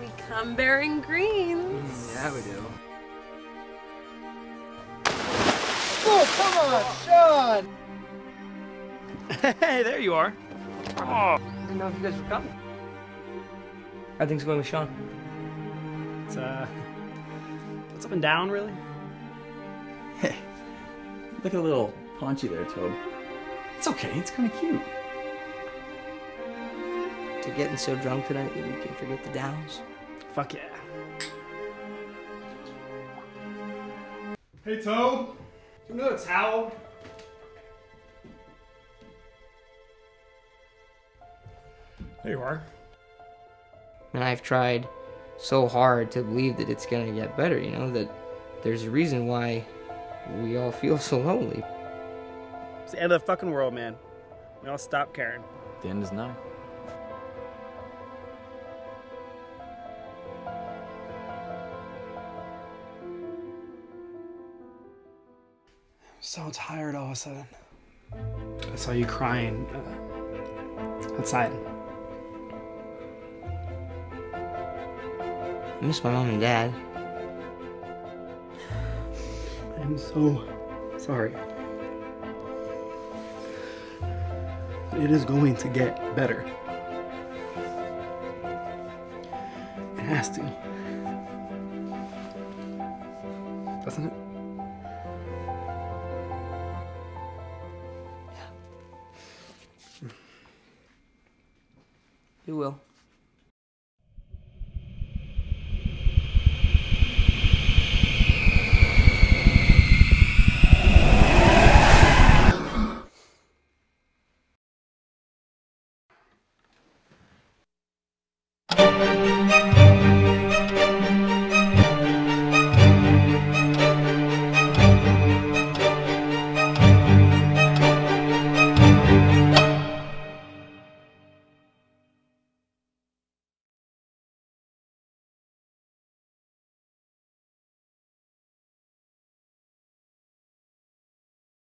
We come bearing greens. Yeah, we do. Oh, come on, Sean! hey, there you are. Oh. I didn't know if you guys were coming. How things going with Sean? It's, uh, what's up and down, really? Hey, look at a little paunchy there, Toad. It's okay, it's kind of cute. To getting so drunk tonight that we can forget the downs? Fuck yeah. Hey, Toad. You know a towel? There you are. And I've tried so hard to believe that it's gonna get better, you know, that there's a reason why we all feel so lonely. It's the end of the fucking world, man. We all stop caring. The end is nigh. So tired all of a sudden. I saw you crying uh, outside. I miss my mom and dad. I am so sorry. It is going to get better. It has to. Doesn't it? He will.